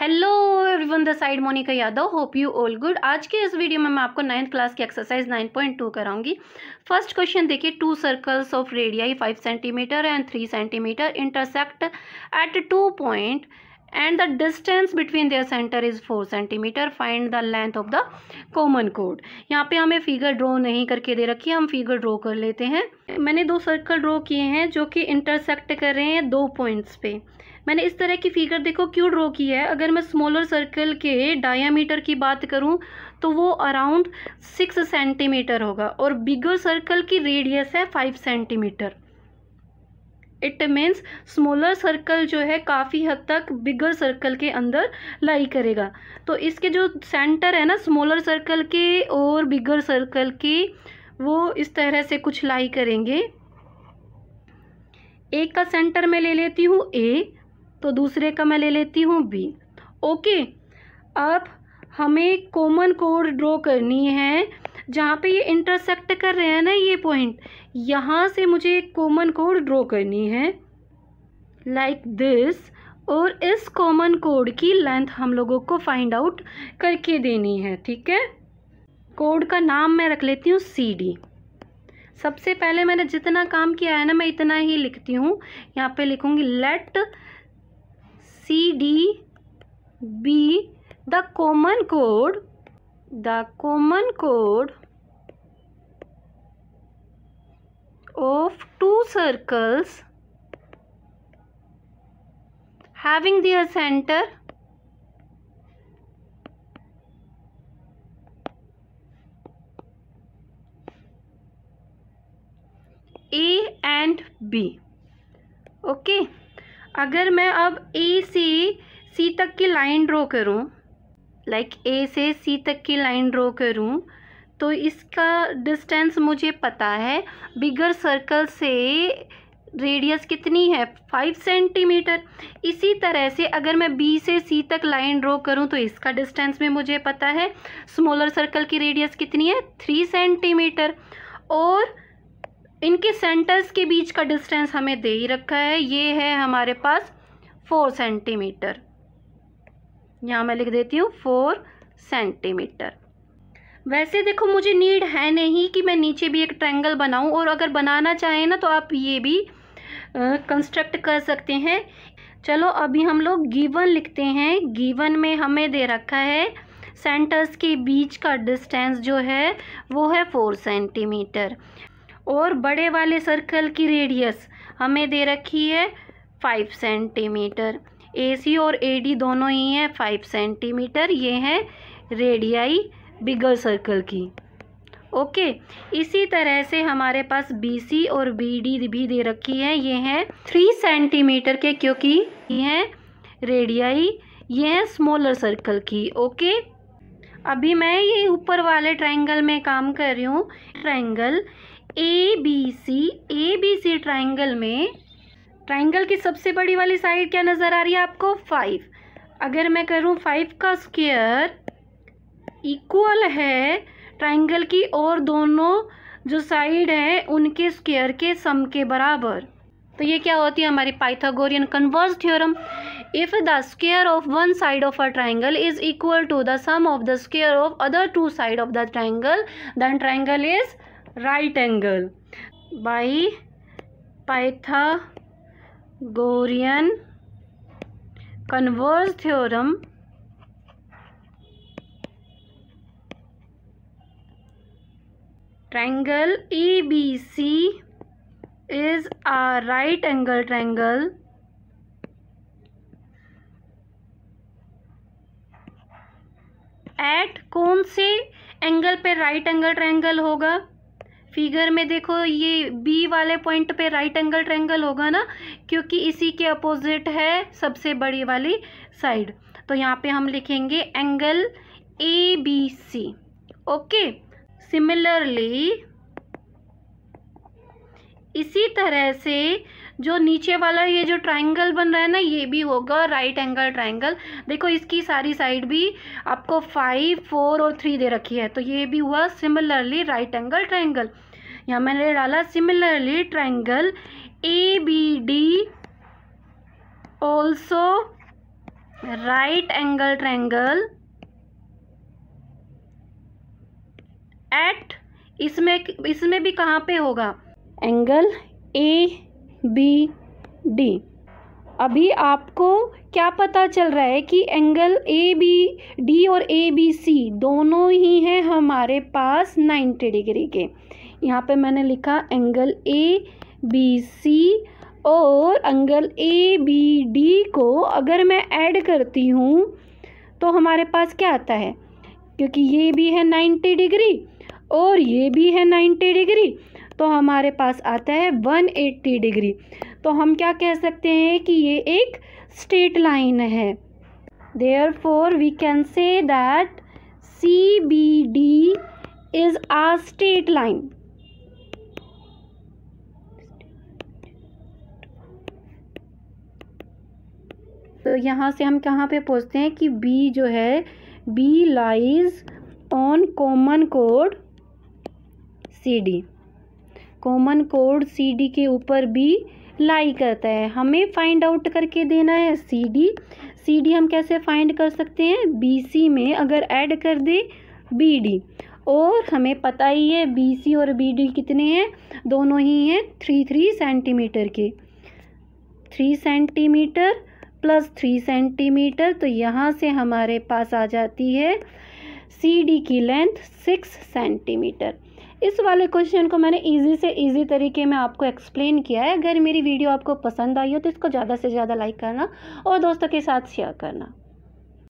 Hello everyone the side Monika Yadav hope you all good आज के इस video में मैं आपको नाइन्थ क्लास की एक्सरसाइज 9.2 कराऊँगी। फ़र्स्ट क्वेश्चन देखिए two circles of radii five centimetre and three centimetre intersect at two point and the distance between their centre is four centimetre find the length of the common code यहाँ पे हमें figure draw नहीं करके दे रखी है, हम figure draw कर लेते हैं। मैंने दो सर्कल ड्रॉ किए हैं जो कि इंटरसेक्ट कर रहे हैं दो पॉइंट्स पे। मैंने इस तरह की फिगर देखो क्यों ड्रॉ की है? अगर मैं स्मॉलर सर्कल के डायामीटर की बात करूँ तो वो अराउंड सिक्स सेंटीमीटर होगा और बिगर सर्कल की रेडियस है five centimetre it means smaller circle जो है काफ़ी हद तक बिगर सर्कल के अंदर लाई करेगा। तो इसके जो सेंटर है ना स्मॉलर सर्कल के और बिगर सर्कल के, वो इस तरह से कुछ लाई करेंगे। एक का सेंटर मैं ले लेती हूँ ए तो दूसरे का मैं ले लेती हूँ बी ओके अब हमें कॉमन कोड ड्रॉ करनी है। जहाँ पे ये इंटरसेक्ट कर रहे हैं ना ये पॉइंट यहाँ से मुझे एक कॉमन कोड ड्रॉ करनी है। लाइक like दिस और इस कॉमन कोड की लेंथ हम लोगों को फाइंड आउट करके देनी है, ठीक है? कोड का नाम मैं रख लेती हूँ सी डी सबसे पहले मैंने जितना काम किया है ना, मैं इतना ही लिखती हूँ। यहाँ पे लिखूँगी let C D be the common code the common code of to circles having their centre A and B. Okay अगर मैं अब ए से सी तक की लाइन ड्रॉ करूँ, लाइक ए से सी तक की लाइन ड्रॉ करूँ तो इसका डिस्टेंस मुझे पता है बिगर सर्कल से रेडियस कितनी है? फाइव सेंटीमीटर इसी तरह से अगर मैं बी से सी तक लाइन ड्रॉ करूँ तो इसका डिस्टेंस भी मुझे पता है। स्मॉलर सर्कल की रेडियस कितनी है? थ्री सेंटीमीटर और इनके सेंटर्स के बीच का डिस्टेंस हमें दे ही रखा है। ये है हमारे पास फोर सेंटीमीटर यहाँ मैं लिख देती हूँ फोर सेंटीमीटर। वैसे देखो, मुझे नीड है नहीं कि मैं नीचे भी एक ट्रायंगल बनाऊँ, और अगर बनाना चाहें ना तो आप ये भी कंस्ट्रक्ट कर सकते हैं। चलो, अभी हम लोग गिवन लिखते हैं। गिवन में हमें दे रखा है सेंटर्स के बीच का डिस्टेंस जो है, वो है फोर सेंटीमीटर। और बड़े वाले सर्कल की रेडियस हमें दे रखी है फाइव सेंटीमीटर। ए सी और ए डी दोनों ही हैं फाइव सेंटीमीटर ये हैं रेडियाई बिगर सर्कल की। ओके इसी तरह से हमारे पास बी सी और बी डी भी दे रखी है। ये हैं थ्री सेंटीमीटर के, क्योंकि ये हैं रेडियाई ये हैं स्मॉलर सर्कल की। ओके अभी मैं ये ऊपर वाले ट्रायंगल में काम कर रही हूँ। Triangle A B C A B C triangle में ट्राइंगल की सबसे बड़ी वाली साइड क्या नज़र आ रही है आपको? फाइव। अगर मैं करूँ फाइव का स्क्वेयर, इक्वल है ट्राइंगल की और दोनों जो साइड है, उनके स्क्वेयर के सम के बराबर। तो ये क्या होती है? हमारी Pythagorean converse theorem. If the square of one side of a triangle is equal to the sum of the square of other two side of the triangle then triangle is right angle by by गोरियन converse theorem triangle A B C is a right angle triangle at कौन से angle पे right angle triangle होगा? Figure में देखो, ये B वाले point पे right angle triangle होगा ना, क्योंकि इसी के अपोजिट है सबसे बड़ी वाली साइड तो यहाँ पे हम लिखेंगे angle A B C okay similarly इसी तरह से जो नीचे वाला ये जो ट्रायंगल बन रहा है ना, ये भी होगा राइट एंगल ट्रायंगल देखो, इसकी सारी साइड भी आपको फाइव फोर और थ्री दे रखी है। तो ये भी हुआ सिमिलरली राइट एंगल ट्रायंगल यहाँ मैंने डाला similarly triangle A B D also right angle triangle at इसमें इसमें भी कहाँ पे होगा? Angle A, B, D. अभी आपको क्या पता चल रहा है कि एंगल ए, बी, डी और ए, बी, सी दोनों ही हैं हमारे पास 90 डिग्री के। यहाँ पे मैंने लिखा एंगल ए, बी, सी और एंगल ए, बी, डी को अगर मैं ऐड करती हूँ तो हमारे पास क्या आता है? क्योंकि ये भी है 90 डिग्री और ये भी है 90 डिग्री। तो हमारे पास आता है 180 डिग्री। तो हम क्या कह सकते हैं कि ये एक स्ट्रेट लाइन है। Therefore we can say that C B D is a straight line तो यहाँ से हम कहाँ पे पहुँचते हैं कि बी जो है B lies on common code C D common code C D के ऊपर भी लाई करता है। हमें फाइंड आउट करके देना है सी डी सी डी हम कैसे फाइंड कर सकते हैं? बी सी में अगर ऐड कर दे बी डी और हमें पता ही है बी सी और बी डी कितने हैं? दोनों ही हैं थ्री थ्री सेंटीमीटर के। Three centimetre plus three centimetre तो यहाँ से हमारे पास आ जाती है सी डी की लेंथ सिक्स सेंटीमीटर इस वाले क्वेश्चन को मैंने इजी से इजी तरीके में आपको एक्सप्लेन किया है। अगर मेरी वीडियो आपको पसंद आई हो तो इसको ज़्यादा से ज़्यादा लाइक करना और दोस्तों के साथ शेयर करना।